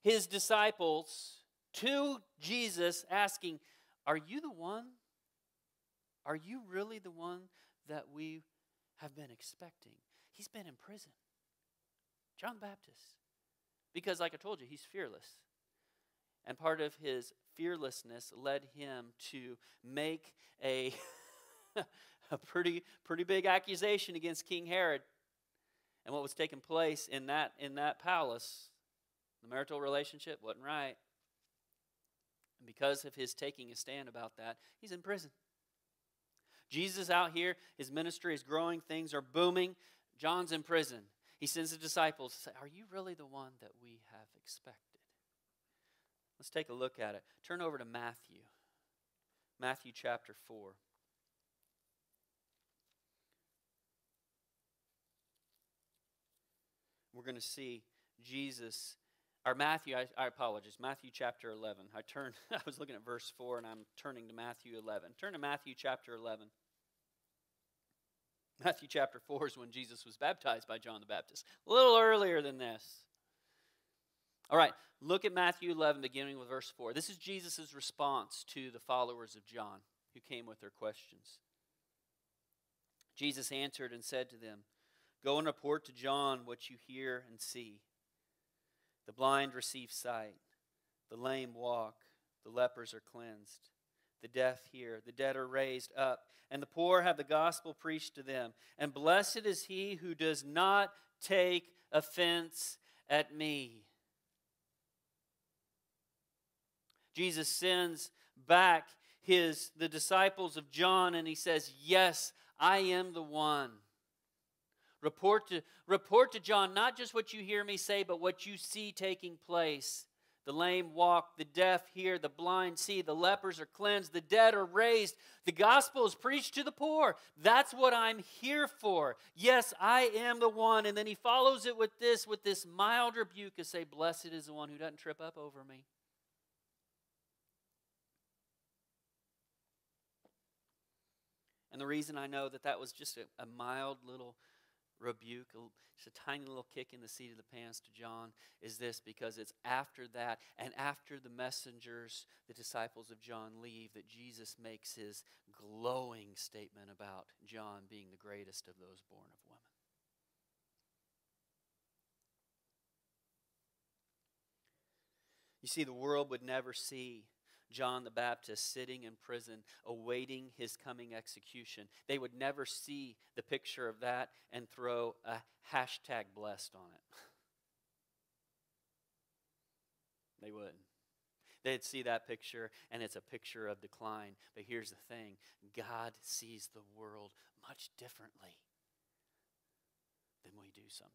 his disciples to Jesus asking, Are you the one? Are you really the one that we have been expecting? He's been in prison. John the Baptist. Because, like I told you, he's fearless. And part of his fearlessness led him to make a, <laughs> <laughs> a pretty, pretty big accusation against King Herod and what was taking place in that, in that palace. The marital relationship wasn't right. And because of his taking a stand about that, he's in prison. Jesus out here, his ministry is growing, things are booming. John's in prison. He sends the disciples to say, Are you really the one that we have expected? Let's take a look at it. Turn over to Matthew. Matthew chapter 4. We're going to see Jesus, or Matthew, I, I apologize, Matthew chapter 11. I turned, <laughs> I was looking at verse 4 and I'm turning to Matthew 11. Turn to Matthew chapter 11. Matthew chapter 4 is when Jesus was baptized by John the Baptist. A little earlier than this. All right, look at Matthew 11, beginning with verse 4. This is Jesus' response to the followers of John who came with their questions. Jesus answered and said to them, Go and report to John what you hear and see. The blind receive sight, the lame walk, the lepers are cleansed, the deaf hear, the dead are raised up, and the poor have the gospel preached to them. And blessed is he who does not take offense at me. Jesus sends back his the disciples of John and he says, "Yes, I am the one." Report to report to John not just what you hear me say, but what you see taking place. The lame walk, the deaf hear, the blind see, the lepers are cleansed, the dead are raised. The gospel is preached to the poor. That's what I'm here for. Yes, I am the one. And then he follows it with this, with this mild rebuke to say, Blessed is the one who doesn't trip up over me. And the reason I know that that was just a, a mild little rebuke, just a tiny little kick in the seat of the pants to John is this because it's after that and after the messengers, the disciples of John leave, that Jesus makes his glowing statement about John being the greatest of those born of women. You see, the world would never see John the Baptist sitting in prison awaiting his coming execution. They would never see the picture of that and throw a hashtag blessed on it. <laughs> They wouldn't. They'd see that picture, and it's a picture of decline. But here's the thing God sees the world much differently than we do sometimes.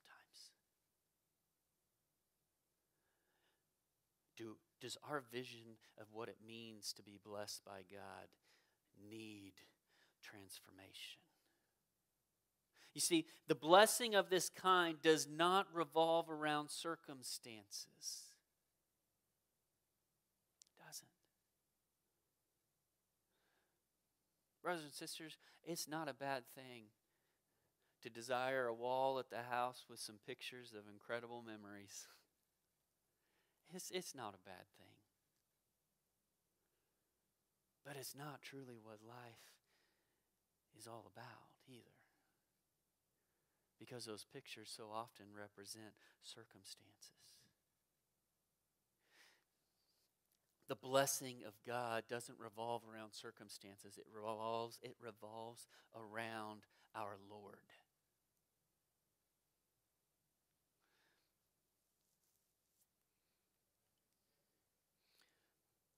Do, does our vision of what it means to be blessed by God need transformation. You see, the blessing of this kind does not revolve around circumstances. It doesn't. Brothers and sisters, it's not a bad thing to desire a wall at the house with some pictures of incredible memories. <laughs> It's, it's not a bad thing. But it's not truly what life is all about either. Because those pictures so often represent circumstances. The blessing of God doesn't revolve around circumstances. It revolves, it revolves around our Lord.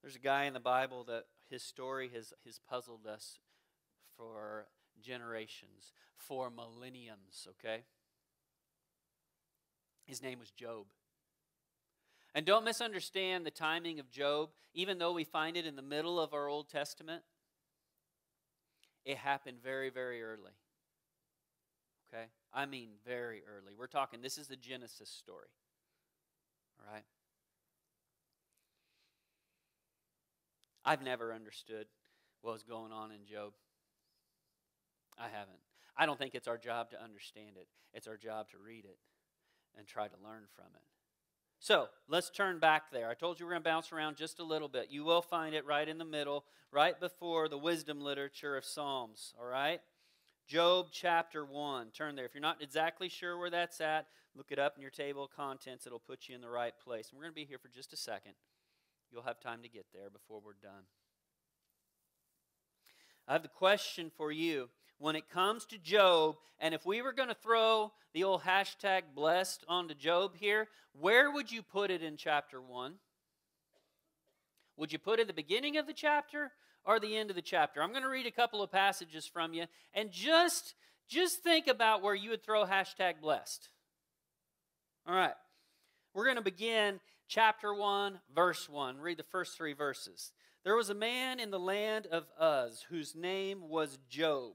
There's a guy in the Bible that his story has, has puzzled us for generations, for millenniums, okay? His name was Job. And don't misunderstand the timing of Job, even though we find it in the middle of our Old Testament, it happened very, very early. Okay? I mean, very early. We're talking, this is the Genesis story. All right? I've never understood what was going on in Job. I haven't. I don't think it's our job to understand it, it's our job to read it and try to learn from it. So let's turn back there. I told you we're going to bounce around just a little bit. You will find it right in the middle, right before the wisdom literature of Psalms, all right? Job chapter 1. Turn there. If you're not exactly sure where that's at, look it up in your table of contents. It'll put you in the right place. And we're going to be here for just a second. You'll have time to get there before we're done. I have the question for you. When it comes to Job, and if we were going to throw the old hashtag blessed onto Job here, where would you put it in chapter 1? Would you put it at the beginning of the chapter or the end of the chapter? I'm going to read a couple of passages from you and just just think about where you would throw hashtag blessed. All right. We're going to begin chapter 1, verse 1. Read the first three verses. There was a man in the land of Uz whose name was Job.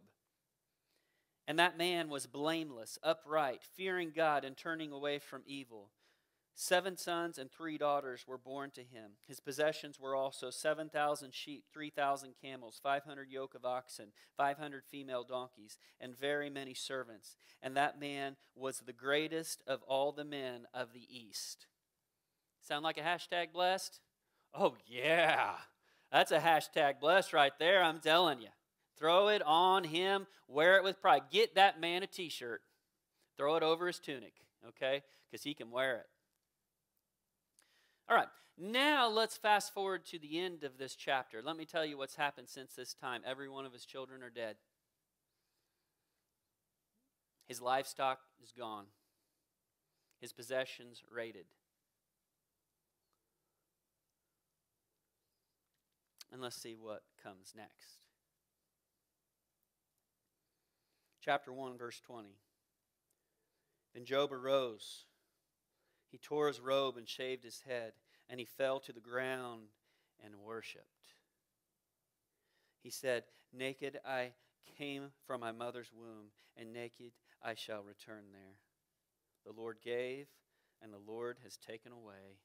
And that man was blameless, upright, fearing God, and turning away from evil. Seven sons and three daughters were born to him. His possessions were also 7,000 sheep, 3,000 camels, 500 yoke of oxen, 500 female donkeys, and very many servants. And that man was the greatest of all the men of the east. Sound like a hashtag blessed? Oh, yeah. That's a hashtag blessed right there, I'm telling you. Throw it on him, wear it with pride. Get that man a t shirt, throw it over his tunic, okay? Because he can wear it. All right, now let's fast forward to the end of this chapter. Let me tell you what's happened since this time. Every one of his children are dead, his livestock is gone, his possessions raided. And let's see what comes next. Chapter 1, verse 20. Then Job arose. He tore his robe and shaved his head, and he fell to the ground and worshiped. He said, Naked I came from my mother's womb, and naked I shall return there. The Lord gave, and the Lord has taken away.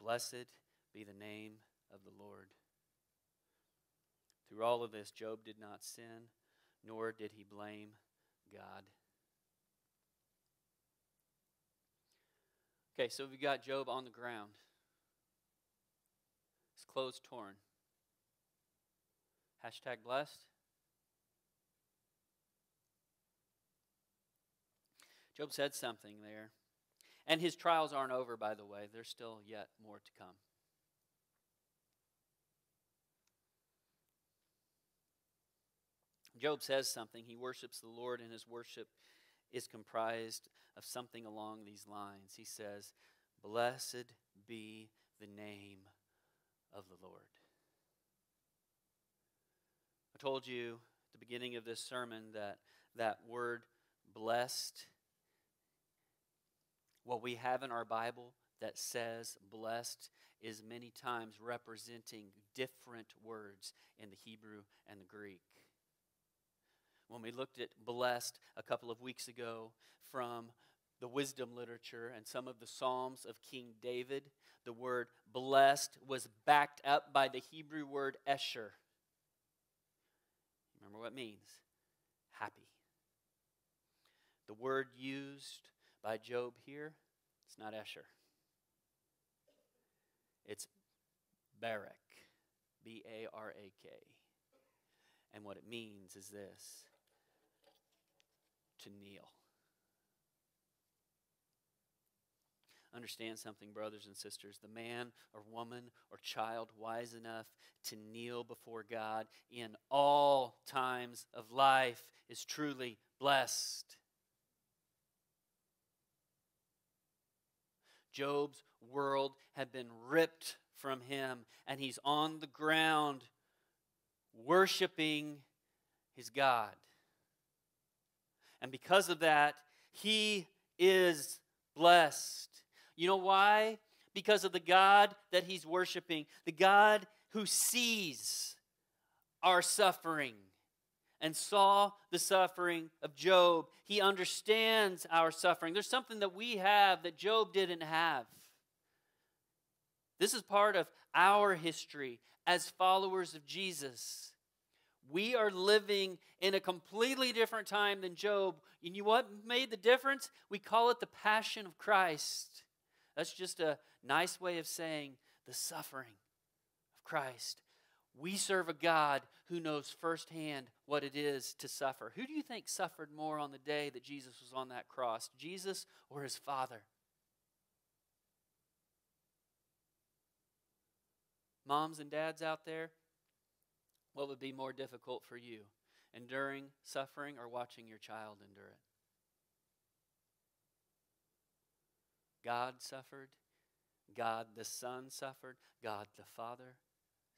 Blessed be the name of the Lord. Through all of this, Job did not sin, nor did he blame God. Okay, so we've got Job on the ground, his clothes torn. Hashtag blessed. Job said something there. And his trials aren't over, by the way. There's still yet more to come. Job says something. He worships the Lord, and his worship is comprised of something along these lines. He says, Blessed be the name of the Lord. I told you at the beginning of this sermon that that word blessed, what we have in our Bible, that says blessed is many times representing different words in the Hebrew and the Greek. When we looked at blessed a couple of weeks ago from the wisdom literature and some of the Psalms of King David, the word blessed was backed up by the Hebrew word esher. Remember what it means? Happy. The word used by Job here, it's not esher. It's Barak, B A R A K. And what it means is this to kneel. Understand something, brothers and sisters. The man or woman or child wise enough to kneel before God in all times of life is truly blessed. Job's world had been ripped from him, and he's on the ground worshiping his God. And because of that, he is blessed. You know why? Because of the God that he's worshiping, the God who sees our suffering and saw the suffering of Job. He understands our suffering. There's something that we have that Job didn't have. This is part of our history as followers of Jesus. We are living in a completely different time than Job. And you know what made the difference? We call it the passion of Christ. That's just a nice way of saying the suffering of Christ. We serve a God who knows firsthand what it is to suffer. Who do you think suffered more on the day that Jesus was on that cross? Jesus or his Father? Moms and dads out there, what would be more difficult for you? Enduring suffering or watching your child endure it? God suffered, God the Son suffered, God the Father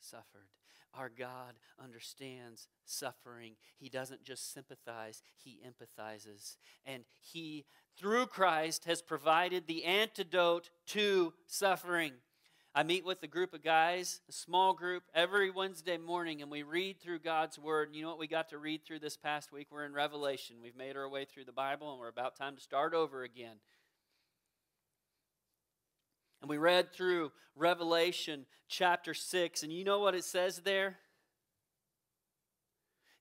suffered. Our God understands suffering. He doesn't just sympathize, He empathizes. And He, through Christ, has provided the antidote to suffering. I meet with a group of guys, a small group, every Wednesday morning, and we read through God's Word. You know what we got to read through this past week? We're in Revelation. We've made our way through the Bible, and we're about time to start over again. And we read through Revelation chapter 6, and you know what it says there?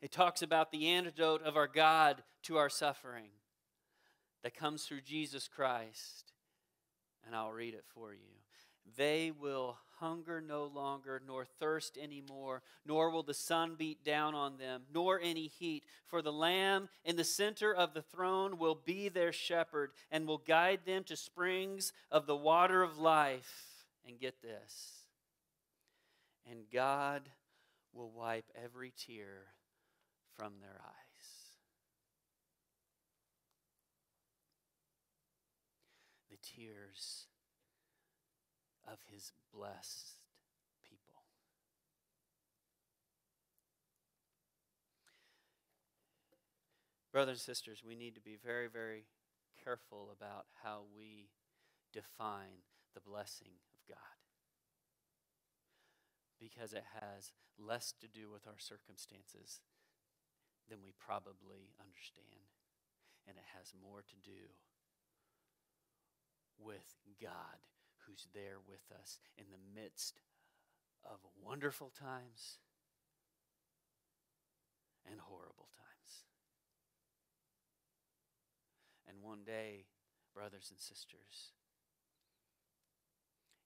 It talks about the antidote of our God to our suffering that comes through Jesus Christ. And I'll read it for you. They will hunger no longer, nor thirst any more, nor will the sun beat down on them, nor any heat. For the Lamb in the center of the throne will be their shepherd and will guide them to springs of the water of life. And get this. And God will wipe every tear from their eyes. The tears of his blessed people. Brothers and sisters, we need to be very, very careful about how we define the blessing of God. Because it has less to do with our circumstances than we probably understand. And it has more to do with God who's there with us in the midst of wonderful times and horrible times. And one day, brothers and sisters,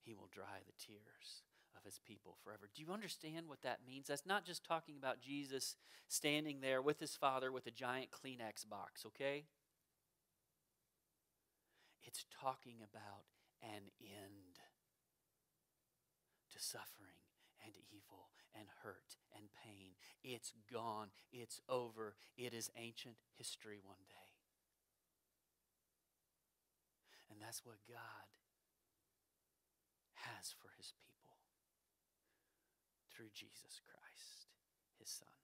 he will dry the tears of his people forever. Do you understand what that means? That's not just talking about Jesus standing there with his father with a giant Kleenex box, okay? It's talking about an end to suffering and evil and hurt and pain. It's gone. It's over. It is ancient history one day. And that's what God has for his people through Jesus Christ, his Son.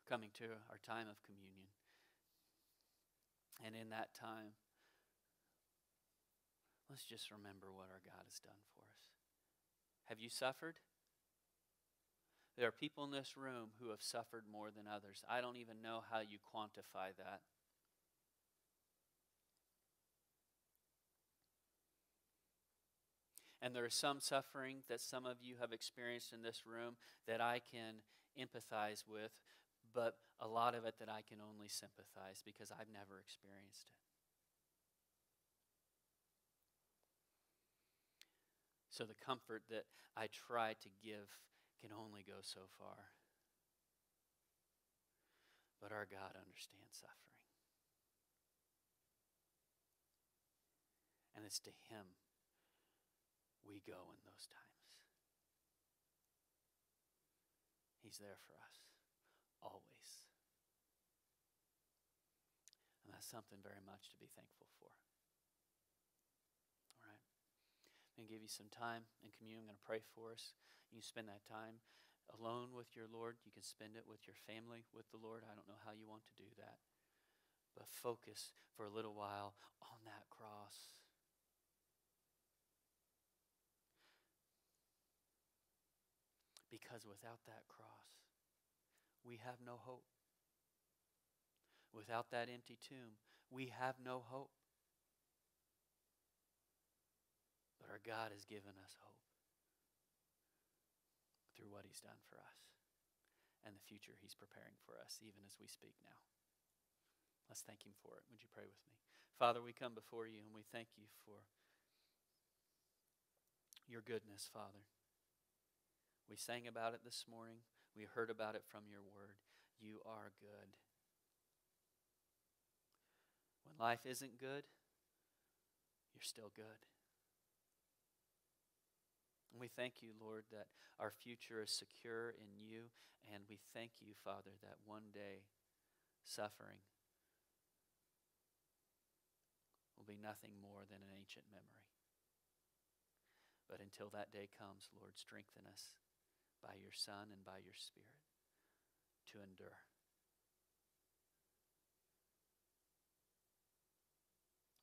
We're coming to our time of communion. And in that time, let's just remember what our God has done for us. Have you suffered? There are people in this room who have suffered more than others. I don't even know how you quantify that. And there is some suffering that some of you have experienced in this room that I can empathize with, but a lot of it that I can only sympathize because I've never experienced it. So the comfort that I try to give can only go so far. But our God understands suffering. And it's to Him we go in those times. He's there for us, always. And that's something very much to be thankful for. All right. I'm going to give you some time in communion. I'm going to pray for us. You can spend that time alone with your Lord. You can spend it with your family, with the Lord. I don't know how you want to do that. But focus for a little while on that cross. Because without that cross, we have no hope. Without that empty tomb, we have no hope. But our God has given us hope through what He's done for us and the future He's preparing for us, even as we speak now. Let's thank Him for it. Would you pray with me? Father, we come before you and we thank you for your goodness, Father. We sang about it this morning. We heard about it from your word. You are good. When life isn't good, you're still good. And we thank you, Lord, that our future is secure in you. And we thank you, Father, that one day suffering will be nothing more than an ancient memory. But until that day comes, Lord, strengthen us by your Son and by your Spirit to endure.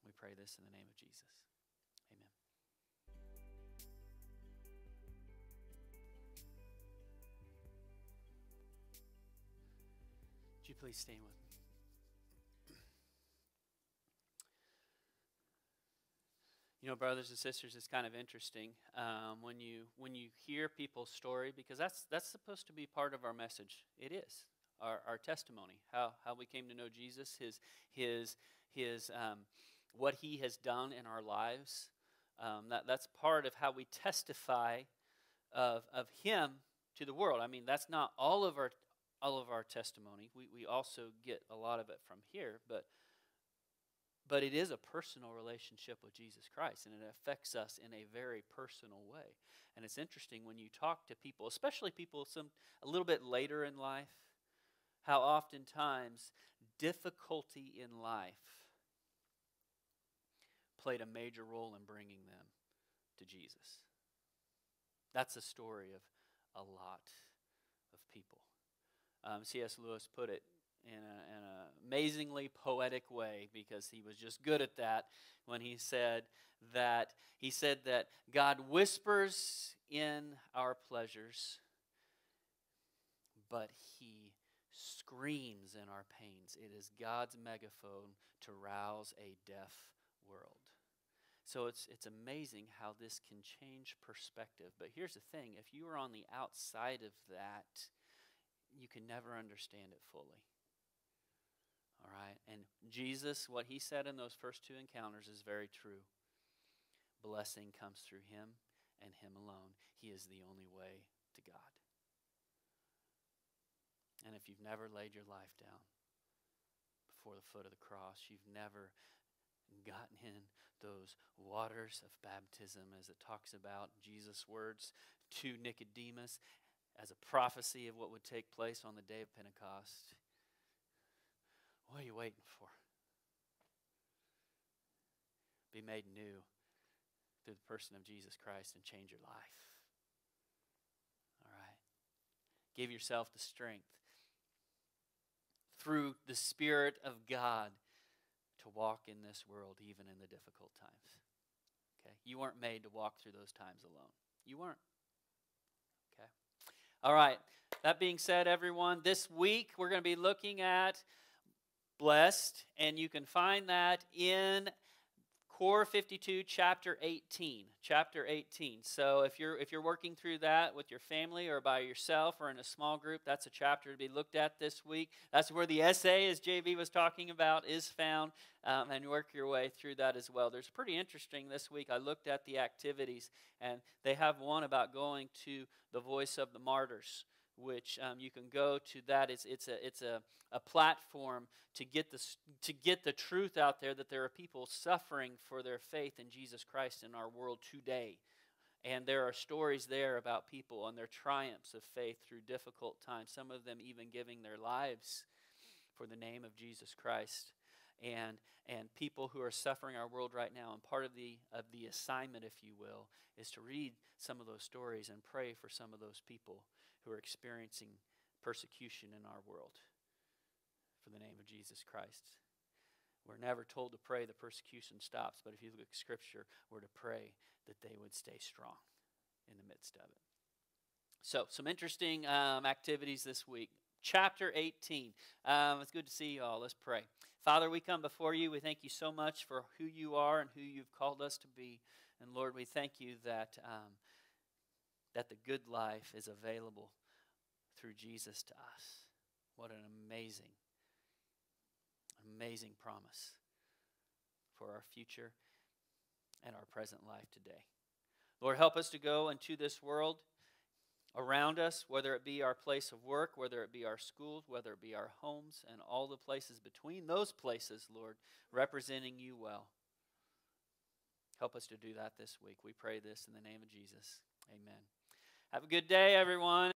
We pray this in the name of Jesus. Please stand with me? You know, brothers and sisters, it's kind of interesting um, when you when you hear people's story because that's that's supposed to be part of our message. It is our, our testimony, how how we came to know Jesus, his his his um, what he has done in our lives. Um, that that's part of how we testify of of him to the world. I mean, that's not all of our all of our testimony. We we also get a lot of it from here, but but it is a personal relationship with Jesus Christ, and it affects us in a very personal way. And it's interesting when you talk to people, especially people some a little bit later in life, how oftentimes difficulty in life played a major role in bringing them to Jesus. That's the story of a lot of people. Um, C.S. Lewis put it in an amazingly poetic way because he was just good at that when he said that he said that God whispers in our pleasures but he screams in our pains it is God's megaphone to rouse a deaf world so it's it's amazing how this can change perspective but here's the thing if you are on the outside of that you can never understand it fully all right? And Jesus, what he said in those first two encounters is very true. Blessing comes through him and him alone. He is the only way to God. And if you've never laid your life down before the foot of the cross, you've never gotten in those waters of baptism as it talks about Jesus' words to Nicodemus as a prophecy of what would take place on the day of Pentecost. What are you waiting for? Be made new through the person of Jesus Christ and change your life. All right. Give yourself the strength through the Spirit of God to walk in this world even in the difficult times. Okay? You weren't made to walk through those times alone. You weren't. All right. That being said, everyone, this week we're going to be looking at blessed, and you can find that in Core 52, chapter 18. Chapter 18. So if you're if you're working through that with your family or by yourself or in a small group, that's a chapter to be looked at this week. That's where the essay, as JB was talking about, is found, um, and work your way through that as well. There's pretty interesting this week. I looked at the activities, and they have one about going to the Voice of the Martyrs which um, you can go to that. It's, it's, a, it's a, a platform to get, the, to get the truth out there that there are people suffering for their faith in Jesus Christ in our world today. And there are stories there about people and their triumphs of faith through difficult times, some of them even giving their lives for the name of Jesus Christ. And, and people who are suffering our world right now. And part of the, of the assignment, if you will, is to read some of those stories and pray for some of those people who are experiencing persecution in our world for the name of Jesus Christ. We're never told to pray the persecution stops, but if you look at Scripture, we're to pray that they would stay strong in the midst of it. So, some interesting um, activities this week. Chapter 18. Um, it's good to see you all. Let's pray. Father, we come before you. We thank you so much for who you are and who you've called us to be. And Lord, we thank you that um, that the good life is available through Jesus to us. What an amazing, amazing promise for our future and our present life today. Lord, help us to go into this world around us, whether it be our place of work, whether it be our schools, whether it be our homes, and all the places between those places, Lord, representing you well. Help us to do that this week. We pray this in the name of Jesus. Amen. Have a good day, everyone.